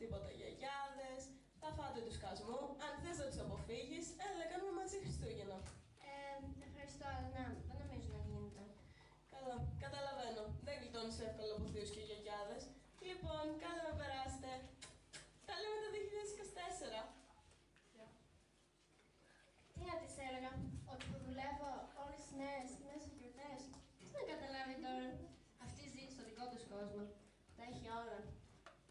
τίποτα γιαγιάδες, θα φάτε τους σκασμού. Αν θες να τους αποφύγεις, έλα κάνουμε μαζί Χριστούγεννα. Ε, ευχαριστώ, αλλά να, δεν νομίζω να γίνεται. Καλά, καταλαβαίνω. Δεν γλιτώνεις εύκολα από θείους και γιαγιάδες. Λοιπόν, καλά να περάσετε. Τα λέμε το 2024. Τι να της έλεγα, ότι που δουλεύω όλες τις μέρες μέσα στις γιορτές. Τι να καταλάβει τώρα. Αυτή ζει στο δικό της κόσμο. Τα έχει όλα.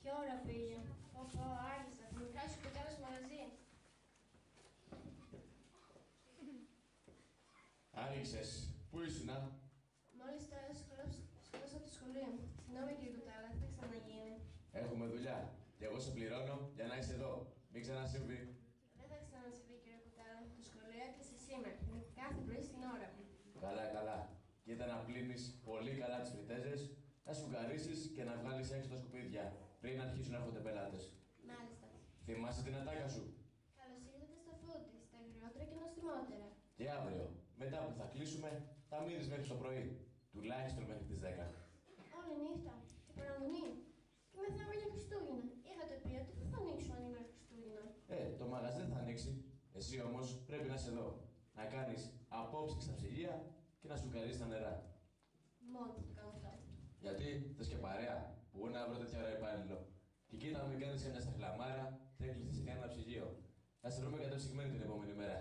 Και ώρα φίλια. Πω πω, άργησα. Θα μου χάσει και τέλος μαγαζί. Άνοιξες. Πού ήσουνα. Μόλις τώρα σχολός από το σχολείο. Συγγνώμη κύριε Κουτάλα, δεν θα ξαναγίνει. Έχουμε δουλειά. Και εγώ σε πληρώνω για να είσαι εδώ. Μην ξανασυμβεί. Δεν θα ξανασυμβεί κύριε Κουτάλα. Το σχολείο έκλεισε σήμερα. Είναι κάθε πρωί στην ώρα μου. Καλά, καλά. Κοίτα να πλύνεις πολύ καλά τις φρυτέζες, να σφουγγαρίσεις και να βγάλεις έξω τα σκουπίδια πριν αρχίσουν να έρχονται πελάτες. Μάλιστα. Θυμάσαι την ατάκα σου; Καλώς ήρθατε στο φρούτι, στα γρηγορότερα και νοστιμότερα. Και αύριο, μετά που θα κλείσουμε, θα μείνεις μέχρι το πρωί. Τουλάχιστον μέχρι τις 10. Όλη νύχτα και παραμονή. Και μεθαύριο για Χριστούγεννα. Είχατε πει ότι δεν θα ανοίξω αν είναι Χριστούγεννα. Ε, το μαγαζί δεν θα ανοίξει. Εσύ όμως πρέπει να είσαι εδώ. Να κάνεις απόψη στα ψυγεία και να σου καρύσεις τα νερά. Μόνο θα το κάνω αυτό. Γιατί θες και παρέα. Πού να βρω τέτοια ώρα υπάλληλο. Και κοίτα να μην κάνεις καμιά σταχλαμάρα, θα έκλεισεις σε κανένα ψυγείο. Θα σε βρούμε καταψυγμένοι την επόμενη μέρα.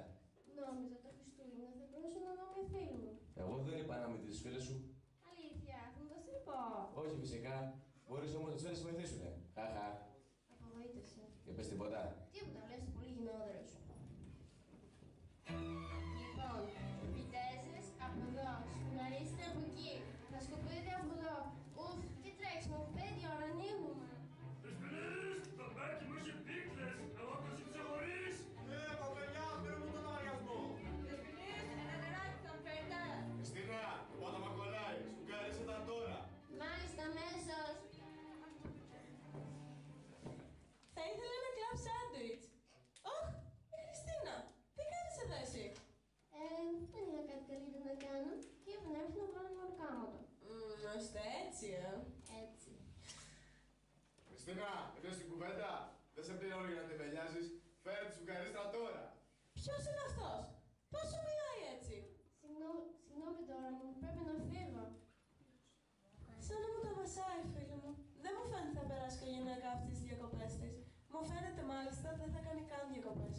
Νόμιζα το Χριστούγεννα θα μπορούσα να δω με φίλη μου. Εγώ δεν είπα να με τις φίλες σου. Αλήθεια, θα μου το σου πω. Όχι φυσικά. Μπορείς όμως να τις φίλες να σε βοηθήσουνε. Χαχα. Απογοήτευσε. Και πες τίποτα. Τίποτα, λες πολύ γενναιόδωρος. Λοιπόν, πιτέζες από εδώ, σκουναρίστε από εκεί, τα σκουπίδια Μμμ, ώστε έτσι, ε. Έτσι. Χριστίνα, είδες την κουβέντα. Δεν σε πληρώνω για να τεμελιάζεις. Φέρε τη σουκαρίστρα τώρα. Ποιος είναι αυτός, πώς σου μιλάει έτσι; Συγγνώ- Συγγνώμη τώρα μου, πρέπει να φύγω. Σαν να μου τα βασάει, φίλη μου. Δεν μου φαίνεται θα περάσει οικογενειακά αυτές τις διακοπές της. Μου φαίνεται μάλιστα δεν θα κάνει καν διακοπές.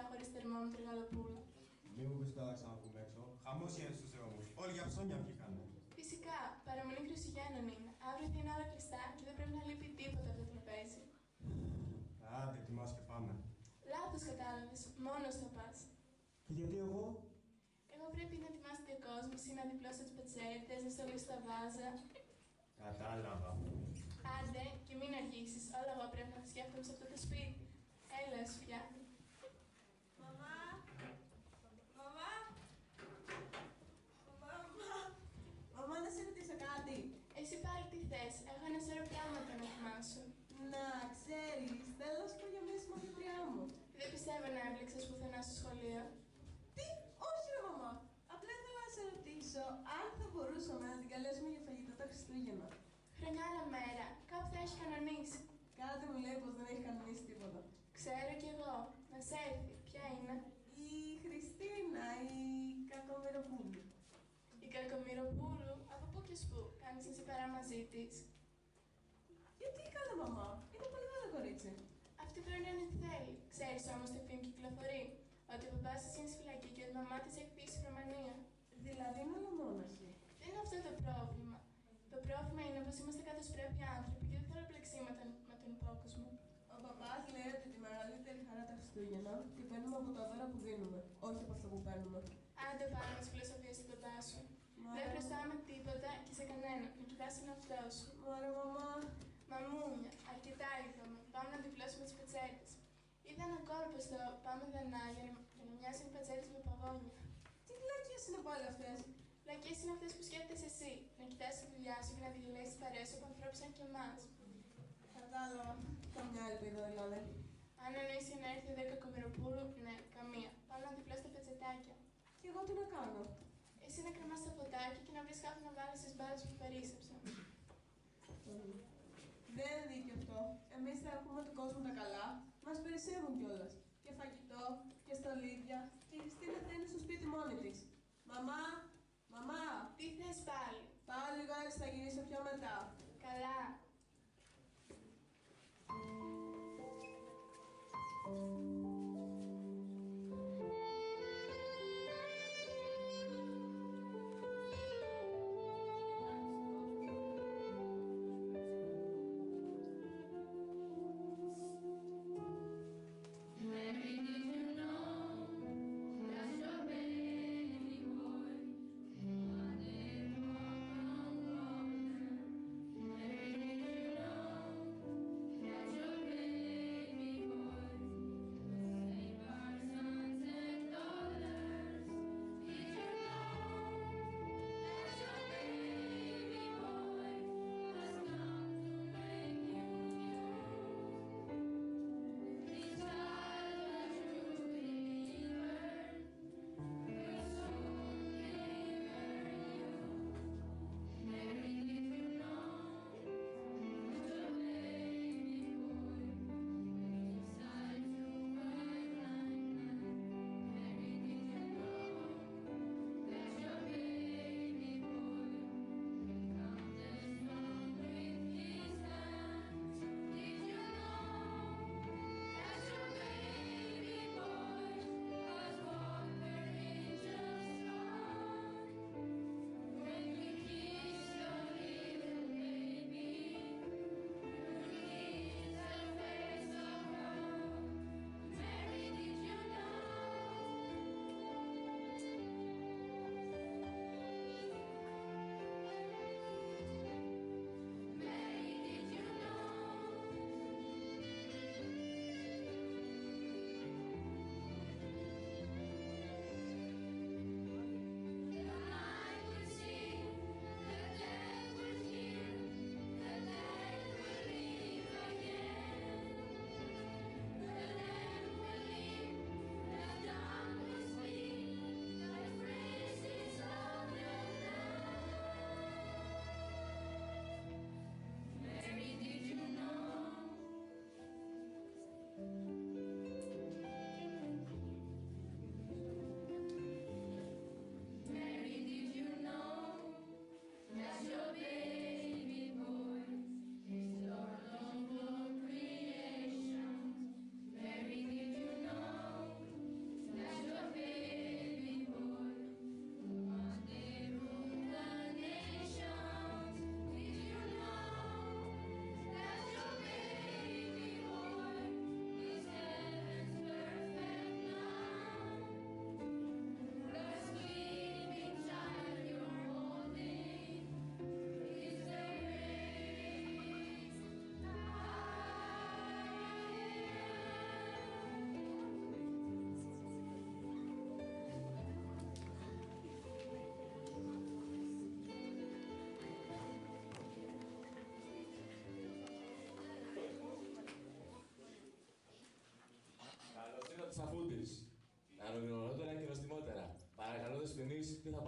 Ψηθεί σωστά χωρίς θερμόμετρο η γαλοπούλα. Μη μου πεις τώρα ξαναπούμε έξω. Χαμός είναι στους δρόμους. Όλοι για ψώνια βγήκανε. Φυσικά, παραμονή Χριστουγέννων είναι. Αύριο θα είναι όλα κλειστά και δεν πρέπει να λείπει τίποτα από το τραπέζι. Άντε, ετοιμάσου και πάμε. Λάθος κατάλαβες. Μόνος θα πας. Και γιατί εγώ; Εγώ πρέπει να ετοιμάσω διακόσμηση, να διπλώσω τις πετσέτες, να στολίσω τα βάζα. Κατάλαβα. Άντε και μην αργήσεις. Όλα εγώ πρέπει να τα σκέφτομαι σε αυτό το σπίτι. Έλα, σου πια. Μαμά! Μαμά! Μαμά! Μαμά, να σε ρωτήσω κάτι. Εσύ πάλι τι θε. Έχω ένα σωρό πράγματα να θυμάσαι. Να ξέρεις, θέλω να σου πω για μια συμμαθητριά μου. Δεν πιστεύω να έμπλεξε πουθενά στο σχολείο. Τι, όχι ρε μαμά. Απλά ήθελα να σε ρωτήσω αν θα μπορούσαμε να την καλέσουμε για φαγητό τα Χριστούγεννα. Χρονιάρα μέρα. Κάπου θα έχει κανονίσει. Κάτι μου λέει πως δεν έχει κανονίσει τίποτα. Ξέρω κι εγώ. Να σε έρθει. Ποια είναι. Η Χριστίνα, η Κακομεροπούλου. Η Κακομοιροπούλου. Από πού και σπου. Κάνεις εσύ παρά μαζί τη. Γιατί καλά μαμά, είναι πολύ καλό κορίτσι. Αυτή μπορεί να είναι τι θέλει. Ξέρει όμω τι φήμη κυκλοφορεί. Ότι ο παπά τη είναι στη φυλακή και η μαμά της έχει φύγει στη Ρωμανία. Δηλαδή είναι ολομόναχη. Δεν είναι αυτό το πρόβλημα. Το πρόβλημα είναι πως είμαστε καθώς πρέπει άνθρωποι και δεν θέλω πλεξίματα με τον υπόκοσμο. Ο παπάς λέει ότι τη μεγαλύτερη χαρά τα Χριστούγεννα τη παίρνουμε από τα δώρα που δίνουμε, όχι από αυτό που παίρνουμε. Άντε πάμε τι φιλοσοφίε του κοντά σου. Δεν χρωστάμε τίποτα και σε κανέναν. Να κοιτάς τον εαυτό σου. Μωρέ μαμά, Μαμούνια, αρκετά είπαμε. Πάμε να διπλώσουμε τις πετσέτε. Είδα ένα κόλπο στο Πάμε Δανά για να, για να μοιάσουν οι πετσέτε με παγόνια. τι βλακίες είναι πάλι αυτές; Λακίε είναι αυτές που σκέφτεσαι εσύ. Να κοιτά τη δουλειά σου και να διαλέξεις παρέες από ανθρώπους σαν και εμάς. Κατάλαβα. Καμιά ελπίδα δηλαδή. Αν εννοήσει να έρθει εδώ η Κακομοιροπούλου, ναι, καμία. Πάμε να διπλώσει τα πετσετάκια. Και εγώ τι να κάνω. Εσύ να κρεμά τα φωτάκια και να βρεις κάπου να βάλεις τις μπάλες που περίσσεψαν. Δεν είναι δίκαιο αυτό. Εμείς θα έχουμε τον κόσμο τα καλά. Μας περισσεύουν κιόλας. Και φαγητό, και στολίδια. Και η Χριστίνα θα είναι στο σπίτι μόνη της. Μαμά, μαμά, Τι θες πάλι; πάω λίγο έξω, θα γυρίσω πιο μετά. Καλά.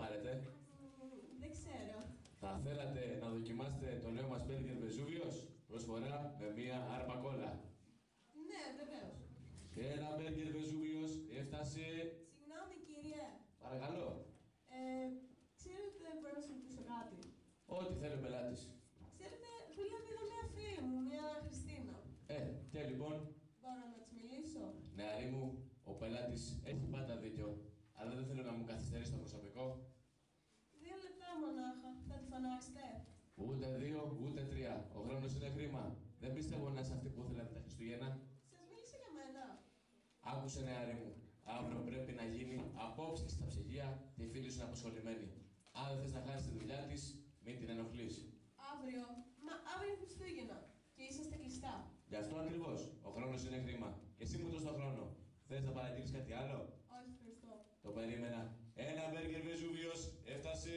Πάρετε; Μ, Δεν ξέρω. Θα θέλατε να δοκιμάσετε το νέο μας Burger Vesuvius, προσφορά με μία άρπα κόλλα. Ναι, βεβαίως. Και ένα Burger Vesuvius έφτασε... Συγγνώμη, κύριε. Παρακαλώ. Ε, ξέρετε, πρέπει να σας ρωτήσω κάτι. Ό,τι θέλει ο πελάτης. Ξέρετε, δουλεύει εδώ μια φίλη μου, μια Χριστίνα. Ε, και λοιπόν, Μπορώ να της μιλήσω; νεαρή μου, ο πελάτης έχει πάντα δίκιο. Αλλά δεν θέλω να μου καθυστερήσει το προσωπικό. Δύο λεπτά μονάχα. Θα τη φωνάξετε. Ούτε δύο, ούτε τρία. Ο χρόνος είναι χρήμα. Δεν πιστεύω να είσαι αυτή που θέλατε τα Χριστούγεννα. Σας μίλησε για μένα. Άκουσε νεαρή μου. Αύριο πρέπει να γίνει απόψε στα ψυγεία και η φίλη σου είναι αποσχολημένη. Αν δεν θες να χάνεις τη δουλειά της, μην την ενοχλείς. Αύριο. Μα αύριο είναι Χριστούγεννα. Και είσαστε κλειστά. Γι' αυτό ακριβώς. Ο χρόνος είναι χρήμα. Και εσύ μου δώσ' το χρόνο. Θες να παρατηρείς κάτι άλλο; Όχι, ευχαριστώ. Το περίμενα. Ένα μπέργκερ Βεζούβιος έφτασε.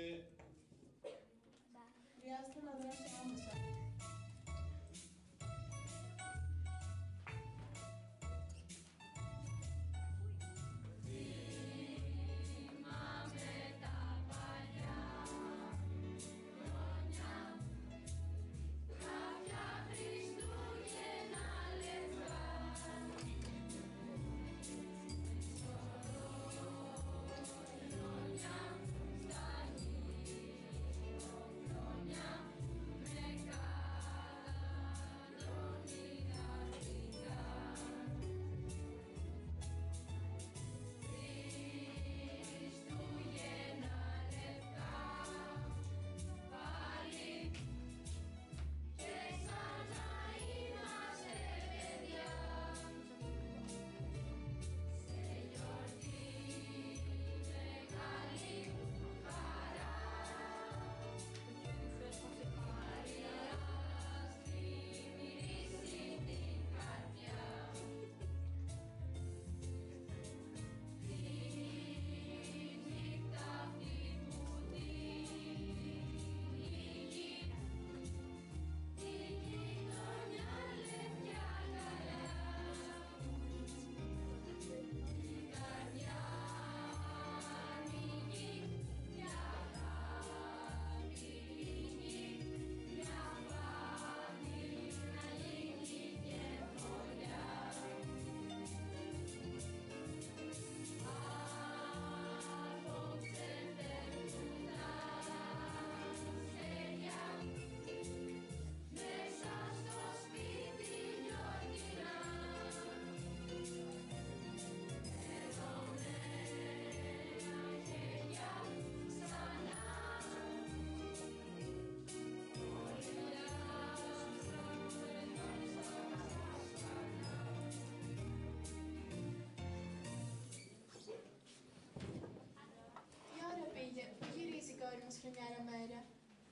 Η κόρη μας χρονιάρα μέρα.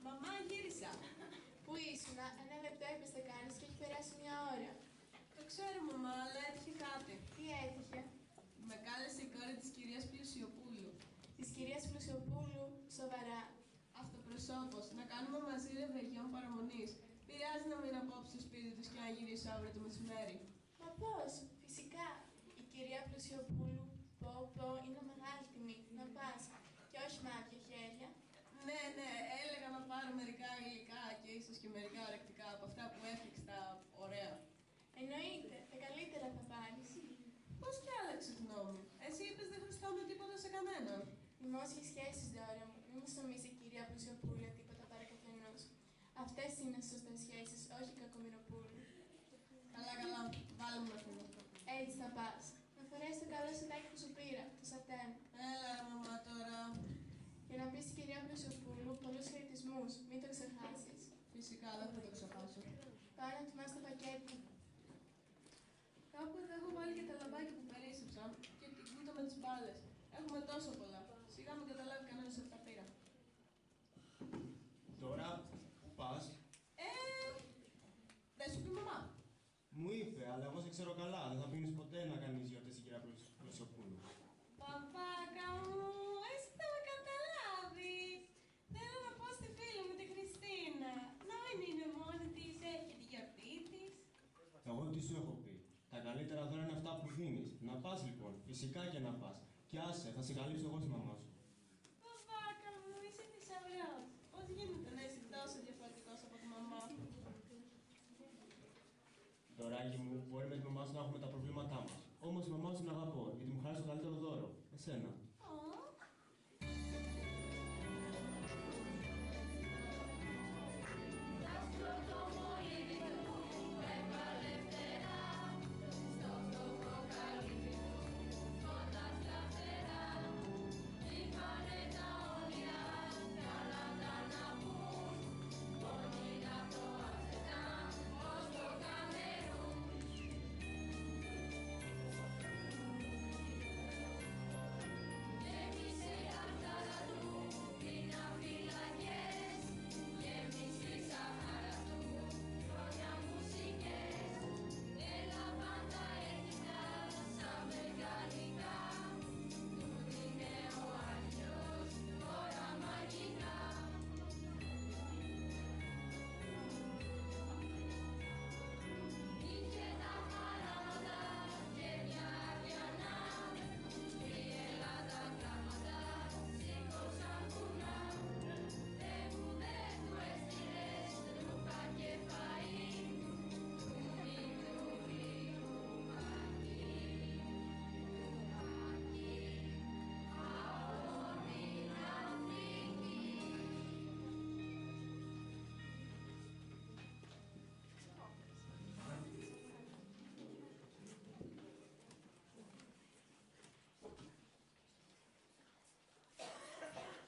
Μαμά, γύρισα. Πού ήσουνα, ένα λεπτό είπες θα κάνεις και έχει περάσει μια ώρα. Το ξέρω, μαμά, αλλά έτυχε κάτι. Τι έτυχε; Με κάλεσε η κόρη της κυρίας Πλουσιοπούλου. Της κυρίας Πλουσιοπούλου, σοβαρά. Αυτοπροσώπως, να κάνουμε μαζί ρεβεγιόν παραμονής. Πειράζει να μείνω απόψε στο σπίτι τους και να γυρίσω αύριο το μερικά ορεκτικά από αυτά που έφτιαξε τα ωραία. Εννοείται, τα καλύτερα θα πάρεις. Πώς κι άλλαξε γνώμη; Εσύ είπες δεν χρωστάμε τίποτα σε κανέναν. Δημόσιες σχέσεις, δώρα μου. Μην μας νομίζει η κυρία Πλουσιοπούλου τίποτα παρά καθενός. Αυτές είναι σωστές σχέσεις, όχι κακομοιροπούλου. Καλά, καλά, βάλε μου να φύγω. Έτσι θα πας. Να φορέσεις το καλό σετάκι που σου πήρα, το σατέν. Έλα, ρε μαμά, τώρα. Για να πεις στην κυρία Πλουσιοπούλου πολλούς χαιρετισμούς. Μην το ξεχάσεις. Φυσικά δεν θα το ξεχάσω. Πάω να ετοιμάσω το πακέτο. Κάπου εδώ έχω βάλει και τα λαμπάκια που περίσσεψα και την κούτα με τις μπάλες. Έχουμε τόσο πολλά. Σιγά μην καταλάβει κανένας ότι τα πήρα. Τώρα, πού πας. Ε, δεν σου πει μαμά. Μου είπε, αλλά εγώ σε ξέρω καλά. Δεν θα πίνεις ποτέ να κάνεις Να πας λοιπόν, φυσικά και να πας. Και άσε, θα σε καλύψω εγώ στη μαμά σου. Παπάκα μου, είσαι θησαυρό. Πώς γίνεται να είσαι τόσο διαφορετικός από τη μαμά μου. Δωράκι μου, μπορεί με τη μαμά σου να έχουμε τα προβλήματά μας. Όμως η μαμά σου την αγαπώ, γιατί μου χάρη το καλύτερο δώρο. Εσένα. Oh.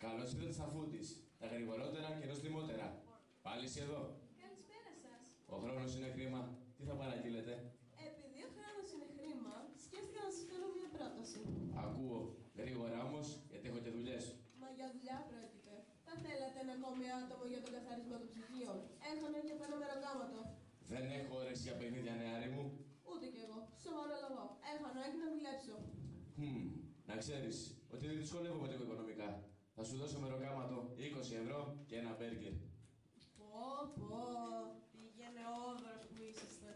Καλώς ήρθατε στα φούτη. Τα γρηγορότερα και νοστιμότερα. Πάλι εσύ εδώ. Καλησπέρα σας. Ο χρόνος είναι χρήμα. Τι θα παραγγείλετε; Επειδή ο χρόνος είναι χρήμα, σκέφτηκα να σας κάνω μια πρόταση. Ακούω. Γρήγορα όμως, γιατί έχω και δουλειές. Μα για δουλειά πρόκειται. Θα θέλατε ένα ακόμη άτομο για τον καθαρισμό των ψυγείων. Έχω ανάγκη από ένα μεροκάματο. Δεν έχω όρεξη για παιχνίδια, νεάρη μου. Ούτε κι εγώ. Σοβαρό λόγο. Έχω ανάγκη να δουλέψω. Χμ, να ξέρεις ότι δεν δυσκολεύομαι λίγο οικονομικά. Θα σου δώσω μεροκάματο 20 ευρώ και ένα μπέργκερ. Πω, πω. Πήγαινε όδωρο που είσαστε.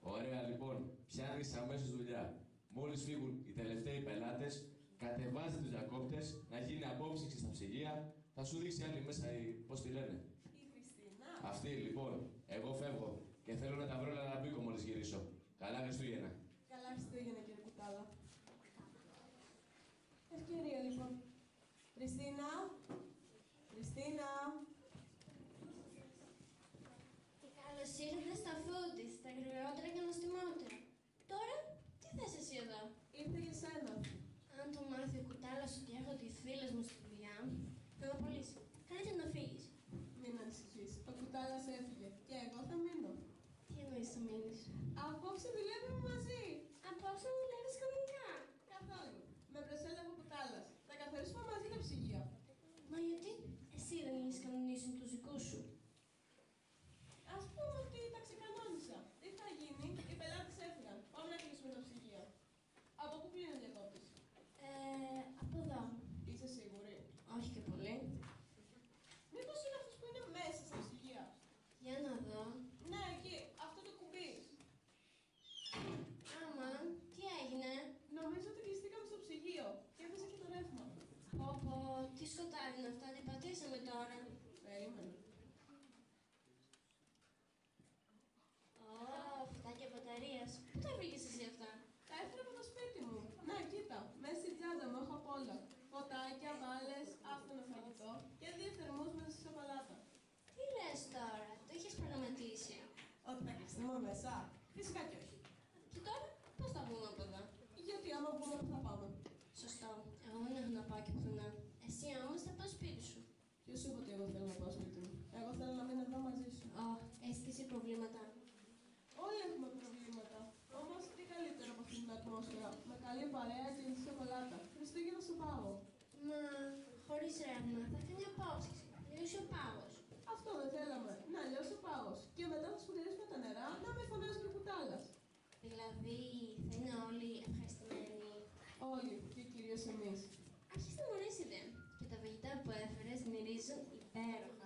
Ωραία λοιπόν, πιάνει αμέσως δουλειά. Μόλις φύγουν οι τελευταίοι πελάτες, κατεβάζει τους διακόπτες να γίνει απόψυξη στα ψυγεία. Θα σου δείξει άλλη μέσα η. πώς τη λένε. Η Χριστίνα. Αυτή λοιπόν, εγώ φεύγω και θέλω να τα βρω ένα λαμπίκο μόλις γυρίσω. Καλά Χριστούγεννα. Καλά Χριστούγεννα κύριε Κουτάλα. Ευκαιρία λοιπόν. Χριστίνα. Χριστίνα. Καλώ ήρθατε στα φούτη, τα γρηγορότερα και νοστιμότερα. Τώρα, τι θες εσύ εδώ. Ήρθε για σένα. Αν το μάθει ο κουτάλας ότι έχω τις φίλες μου στη δουλειά, θα με απολύσει. Καλύτερα να φύγεις. Μην ανησυχείς. Ο Κουτάλας έφυγε. Και εγώ θα μείνω. Τι εννοείς θα μείνεις. Απόψε δουλεύουμε μαζί. Απόψε μου λέγεις κανονικά. Καθόλου. Με προσέλαβε ο Κουτάλας. Θα καθαρίσουμε μαζί τα ψυγεία. Μα γιατί εσύ δεν έχεις κανονίσει τους δικούς σου. Ας πούμε ότι τα ξεκανόνισα. Τι θα γίνει, οι πελάτες έφυγαν. Πάμε να κλείσουμε τα ψυγεία. Από πού πλύνει ο διακόπτης. Ε, από εδώ. Είσαι σίγουρη. Όχι και πολύ. Μήπως είναι αυτός που είναι μέσα στα ψυγεία. Για να δω. Ναι, εκεί. Αυτό το κουμπί. Άμα, τι έγινε. Νομίζω ότι κλειστήκαμε στο ψυγείο. Και έπεσε και το ρεύμα. Πω πω, τι σκοτάδι είναι αυτά, τι πατήσαμε τώρα. Περίμενε. Ω, φυτάκια μπαταρίας. Πού τα βρήκες εσύ αυτά; Τα έφερα από το σπίτι μου. Να, κοίτα. Μέσα στην τσάντα μου έχω απ' όλα. Ποτάκια, μπάλες, άφθονο φαγητό και δύο θερμούς μέσα στη σοκολάτα. Τι λες τώρα, το είχες προγραμματίσει. Ότι θα κλειστούμε μέσα. Φυσικά και όχι. Και τώρα, πώς θα βγούμε από εδώ. Γιατί άμα πούμε που θα πάμε. Σωστό, εγώ δεν έχω να πάω και πουθενά. Εσύ όμως θα πας σπίτι σου. Ποιο σου είπε ότι εγώ θέλω να πάω σπίτι μου. Εγώ θέλω να μείνω εδώ μαζί σου. Ω, έχεις και εσύ προβλήματα. Όλοι έχουμε προβλήματα. Όμω τι καλύτερο από αυτήν την ατμόσφαιρα. Με καλή παρέα και σοκολάτα. Χριστούγεννα στο πάγο. Μα, χωρίς ρεύμα θα κάνει απόψυξη. Λύσει ο πάγος. Αυτό δεν θέλαμε. Να λιώσει ο πάγος. Και μετά θα σπουδαιώσουμε τα νερά να με φωνάζει και κουτάλας. Δηλαδή, θα είναι όλοι ευχαριστημένοι. Όλοι και κυρίως εμείς. Άρχισε να μου αρέσει ιδέα. Και τα φαγητά που έφερες μυρίζουν υπέροχα.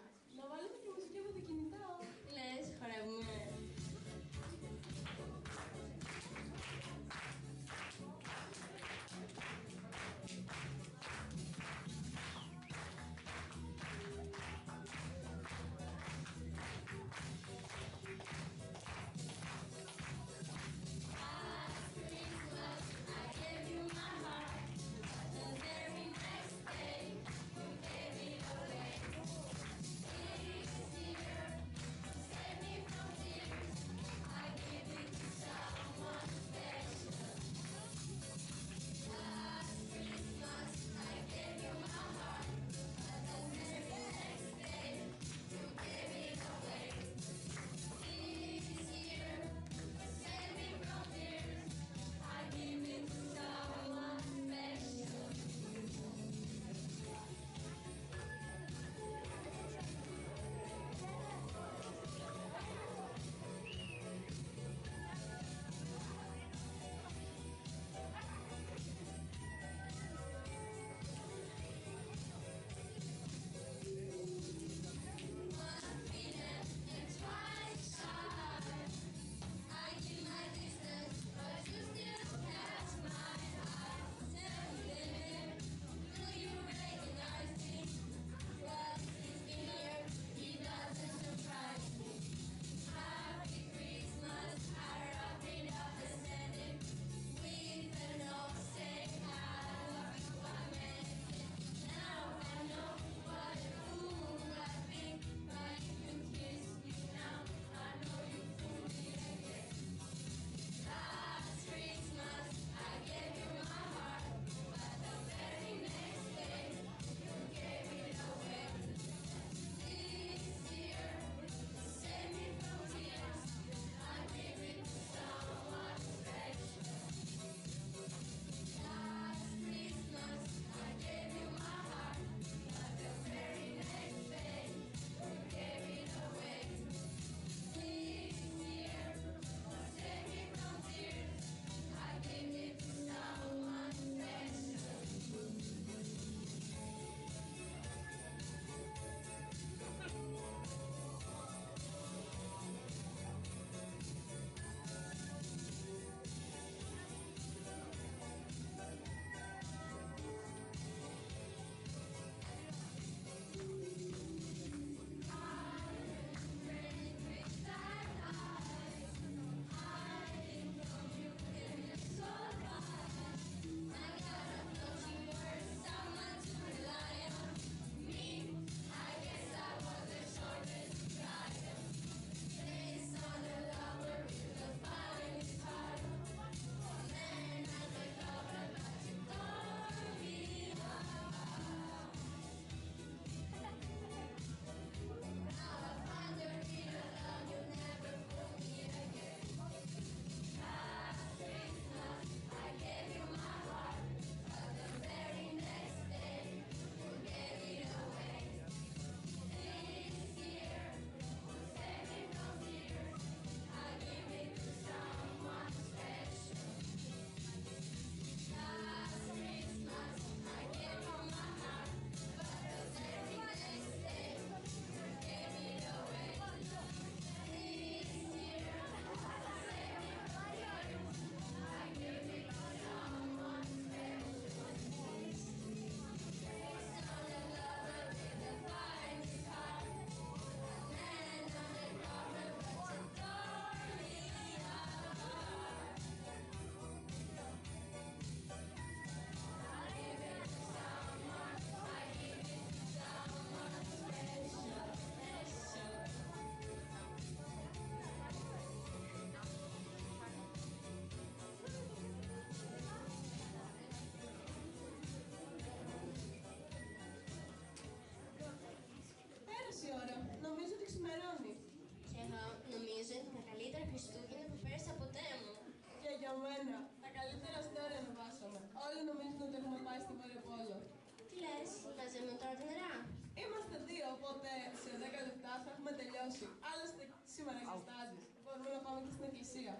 Σήμερα εξετάζεις. Μπορούμε να πάμε και στην εκκλησία.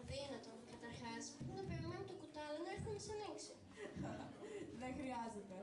Αδύνατο. Καταρχάς, να περιμένουμε το κουτάλι να έρθει να μας ανοίξει. Δεν χρειάζεται.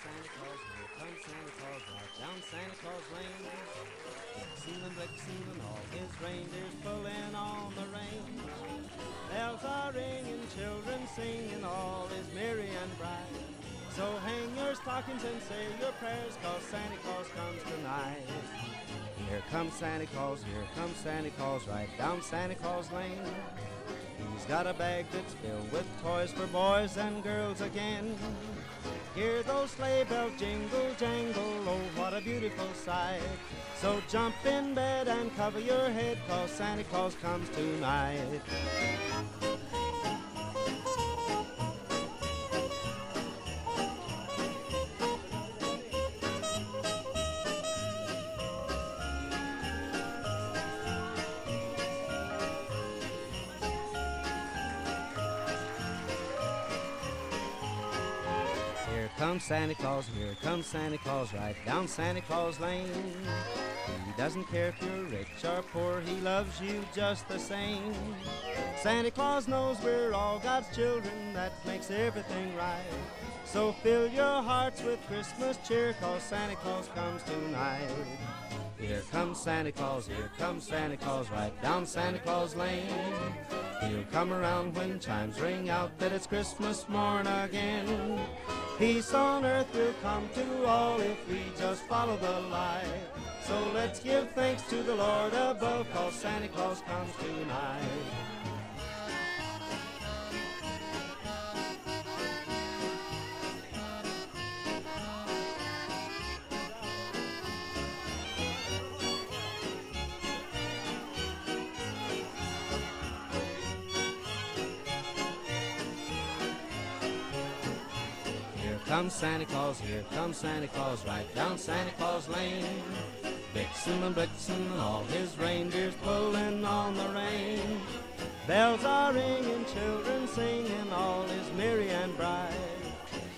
Santa Claus, here comes Santa Claus, right down Santa Claus Lane. Blixen Blixen and all his reindeers pulling on the rein. Bells are ringing, children singing, all is merry and bright. So hang your stockings and say your prayers, cause Santa Claus comes tonight. Here comes Santa Claus, here comes Santa Claus, right down Santa Claus Lane. He's got a bag that's filled with toys for boys and girls again. Hear those sleigh bells jingle, jangle, oh, what a beautiful sight. So jump in bed and cover your head, cause Santa Claus comes tonight. Santa Claus, here comes Santa Claus, right down Santa Claus Lane. He doesn't care if you're rich or poor, he loves you just the same. Santa Claus knows we're all God's children, that makes everything right. So fill your hearts with Christmas cheer, cause Santa Claus comes tonight. Here comes Santa Claus, here comes Santa Claus, right down Santa Claus Lane. He'll come around when chimes ring out that it's Christmas morn again. Peace on earth will come to all if we just follow the light. So let's give thanks to the Lord above, cause Santa Claus comes tonight. Comes Santa Claus, here comes Santa Claus, right down Santa Claus Lane. Vixen and Blitzen all his reindeers pulling on the rein. Bells are ringing, children singing, all is merry and bright.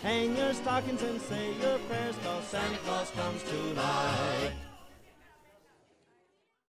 Hang your stockings and say your prayers, cause Santa Claus comes tonight.